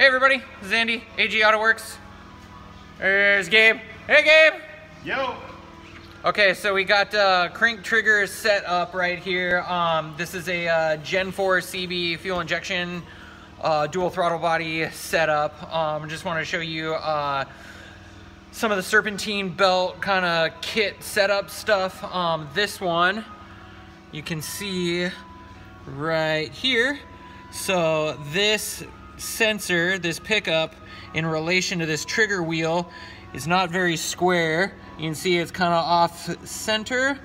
Hey everybody, this is Andy, AG Autowerks. There's Gabe. Hey Gabe! Yo! Okay, so we got uh, crank trigger set up right here. Um, this is a uh, Gen 4 CB fuel injection uh, dual throttle body setup. Um, just want to show you uh, some of the serpentine belt kind of kit setup stuff. Um, this one, you can see right here. So this sensor, this pickup, in relation to this trigger wheel is not very square. You can see it's kind of off center.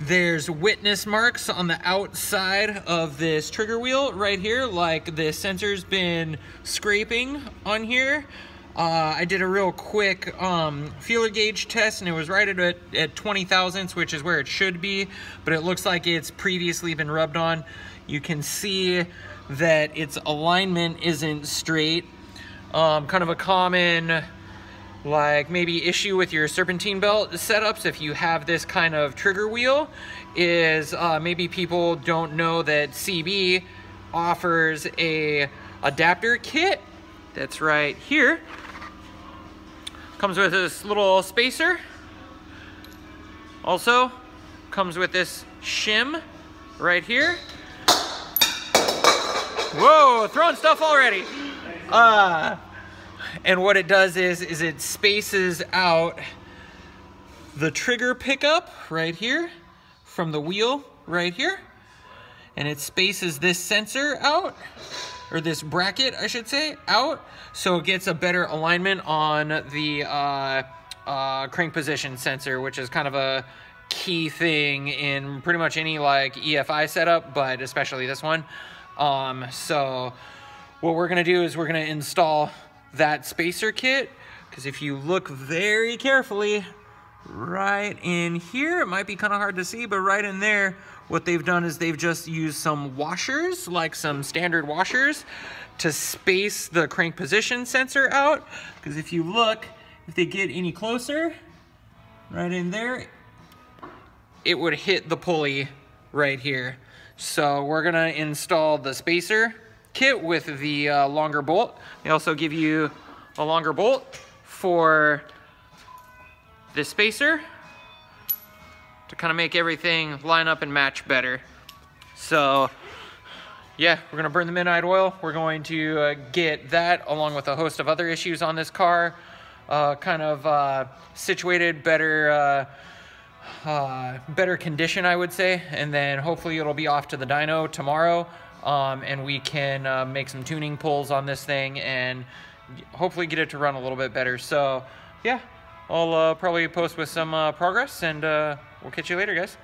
There's witness marks on the outside of this trigger wheel right here, like the sensor's been scraping on here. Uh, I did a real quick um, feeler gauge test and it was right at, at 20 thousandths, which is where it should be, but it looks like it's previously been rubbed on. You can see that its alignment isn't straight. Um, kind of a common like maybe issue with your serpentine belt setups if you have this kind of trigger wheel is uh, maybe people don't know that CB offers a adapter kit that's right here comes with this little spacer. Also comes with this shim right here. Whoa throwing stuff already. Uh, and what it does is, is it spaces out the trigger pickup right here from the wheel right here. And it spaces this sensor out, or this bracket, I should say, out. So it gets a better alignment on the uh, uh, crank position sensor, which is kind of a key thing in pretty much any like EFI setup, but especially this one. Um, so what we're gonna do is we're gonna install that spacer kit because if you look very carefully right in here, it might be kind of hard to see, but right in there, what they've done is they've just used some washers, like some standard washers, to space the crank position sensor out. Because if you look, if they get any closer, right in there, it would hit the pulley right here. So we're gonna install the spacer kit with the uh, longer bolt. They also give you a longer bolt for the spacer to kind of make everything line up and match better. So yeah, we're gonna burn the midnight oil. We're going to uh, get that along with a host of other issues on this car uh, kind of uh, situated better uh, uh, better condition, I would say. And then hopefully it'll be off to the dyno tomorrow um, and we can uh, make some tuning pulls on this thing and hopefully get it to run a little bit better. So yeah, I'll uh, probably post with some uh, progress and uh, we'll catch you later guys.